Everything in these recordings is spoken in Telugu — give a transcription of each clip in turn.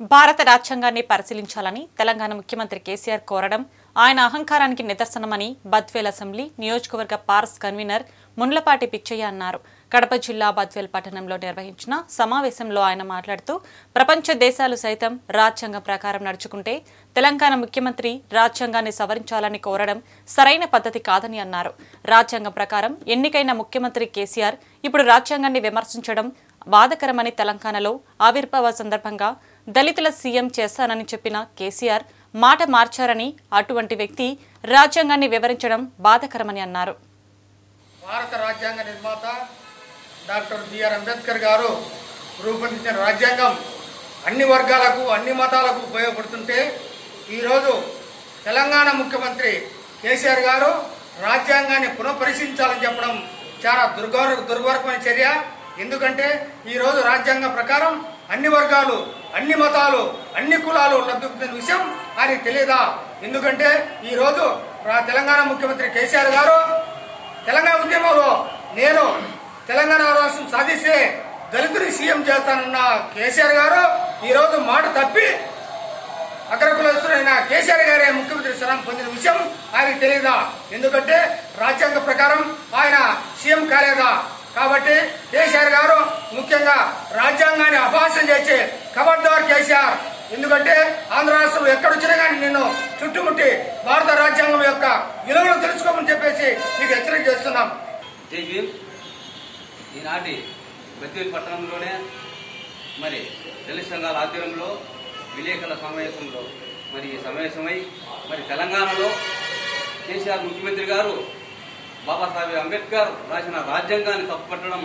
భారత రాజ్యాంగాన్ని పరిశీలించాలని తెలంగాణ ముఖ్యమంత్రి కేసీఆర్ కోరడం ఆయన అహంకారానికి నిదర్శనమని బద్వేల్ అసెంబ్లీ నియోజకవర్గ పార్స్ కన్వీనర్ ముండ్లపాటి పిచ్చయ్య అన్నారు. కడప జిల్లా బద్వేల్ పట్టణంలో నిర్వహించిన సమావేశంలో ఆయన మాట్లాడుతూ ప్రపంచ దేశాలు సైతం రాజ్యాంగం ప్రకారం నడుచుకుంటే తెలంగాణ ముఖ్యమంత్రి రాజ్యాంగాన్ని సవరించాలని కోరడం సరైన పద్ధతి కాదని అన్నారు. రాజ్యాంగం ప్రకారం ఎన్నికైన ముఖ్యమంత్రి కేసీఆర్ ఇప్పుడు రాజ్యాంగాన్ని విమర్శించడం బాధకరమని తెలంగాణలో ఆవిర్భావ సందర్భంగా దళితుల సీఎం చేస్తానని చెప్పిన కేసీఆర్ మాట మార్చారని అటువంటి వ్యక్తి రాజ్యాంగాన్ని వివరించడం బాధకరమని అన్నారు. భారత రాజ్యాంగ నిర్మాత డాక్టర్ బిఆర్ అంబేద్కర్ గారు రూపొందించిన రాజ్యాంగం అన్ని వర్గాలకు అన్ని మతాలకు ఉపయోగపడుతుంటే ఈరోజు తెలంగాణ ముఖ్యమంత్రి కేసీఆర్ గారు రాజ్యాంగాన్ని పునఃపరిశీలించాలని చెప్పడం చాలా దుర్గౌర దుర్మార్గమైన చర్య. ఎందుకంటే ఈరోజు రాజ్యాంగం ప్రకారం అన్ని వర్గాలు అన్ని మతాలు అన్ని కులాలు లబ్ధి పొందిన విషయం ఆయనకు తెలియదా? ఎందుకంటే ఈరోజు తెలంగాణ ముఖ్యమంత్రి కేసీఆర్ గారు తెలంగాణ ఉద్యమంలో నేను తెలంగాణ రాష్ట్రం సాధిస్తే దళితుని సీఎం చేస్తానన్న కేసీఆర్ గారు ఈరోజు మాట తప్పి అగ్రకులస్తుడైన కేసీఆర్ గారే ముఖ్యమంత్రి స్థానం పొందిన విషయం ఆయనకు తెలియదా? ఎందుకంటే రాజ్యాంగ ప్రకారం ఆయన సీఎం కాలేదా? కాబట్టి కేసీఆర్ గారు ముఖ్యంగా రాజ్యాంగాన్ని అపహాస్యం చేసి ఖబర్దార్ కేసీఆర్. ఎందుకంటే ఆంధ్ర రాష్ట్రంలో ఎక్కడొచ్చినా కానీ నిన్ను చుట్టుముట్టి భారత రాజ్యాంగం యొక్క విలువలు తెలుసుకోమని చెప్పేసి మీకు హెచ్చరిక చేస్తున్నాం. జై ఈనాటి బద్వేల్ పట్టణంలోనే మరి దళిత సంఘాల ఆధ్వర్యంలో విలేకరుల సమావేశంలో మరి ఈ సమావేశమై మరి తెలంగాణలో కేసీఆర్ ముఖ్యమంత్రి గారు బాబాసాహెబ్ అంబేద్కర్ రాసిన రాజ్యాంగాన్ని తప్పుపట్టడం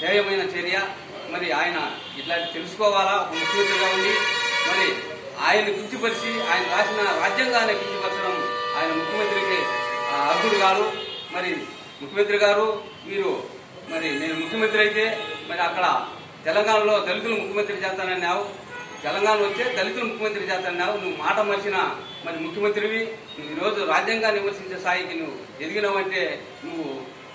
ధ్యేయమైన చర్య. మరి ఆయన ఇట్లాంటి తెలుసుకోవాలా? ఒక ముఖ్యమంత్రిగా ఉండి మరి ఆయన కించిపరిచి ఆయన రాసిన రాజ్యాంగాన్ని కించిపరచడం ఆయన ముఖ్యమంత్రికి అర్హుడు గారు మరి ముఖ్యమంత్రి గారు మీరు మరి నేను ముఖ్యమంత్రి అయితే మరి అక్కడ తెలంగాణలో దళితులు ముఖ్యమంత్రి చేస్తానన్నావు. తెలంగాణలో వచ్చే దళితులు ముఖ్యమంత్రి చేస్తానన్నావు. నువ్వు మాట మర్చిన మరి ముఖ్యమంత్రివి. నువ్వు ఈరోజు రాజ్యాంగాన్ని విమర్శించే స్థాయికి నువ్వు ఎదిగినావంటే నువ్వు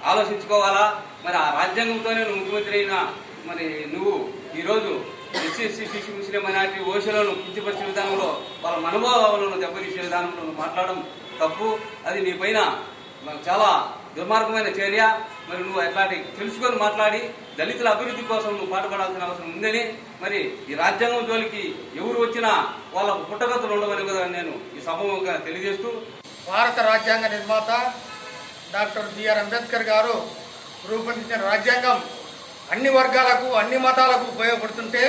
ఆలోచించుకోవాలా? మరి ఆ రాజ్యాంగంతోనే నువ్వు ముఖ్యమంత్రి అయినా మరి నువ్వు ఈరోజు ఎస్సీ ఎస్సీ బీసీ ముస్లిం మైనార్టీ ఓషలను కించపరిచే విధానంలో వాళ్ళ మనోభావాలను దెబ్బతీసే విధానంలో నువ్వు మాట్లాడడం తప్పు. అది నీ పైన చాలా దుర్మార్గమైన చర్య. మరి నువ్వు అట్లాంటి తెలుసుకొని మాట్లాడి దళితుల అభివృద్ధి కోసం నువ్వు పాటుపడాల్సిన అవసరం ఉందని. మరి ఈ రాజ్యాంగం జోలికి ఎవరు వచ్చినా వాళ్ళకు పుట్టగతులు ఉండవని కదా నేను ఈ సభముగా తెలియజేస్తూ. భారత రాజ్యాంగ నిర్మాత డాక్టర్ బిఆర్ అంబేద్కర్ గారు రూపొందించిన రాజ్యాంగం అన్ని వర్గాలకు అన్ని మతాలకు ఉపయోగపడుతుంటే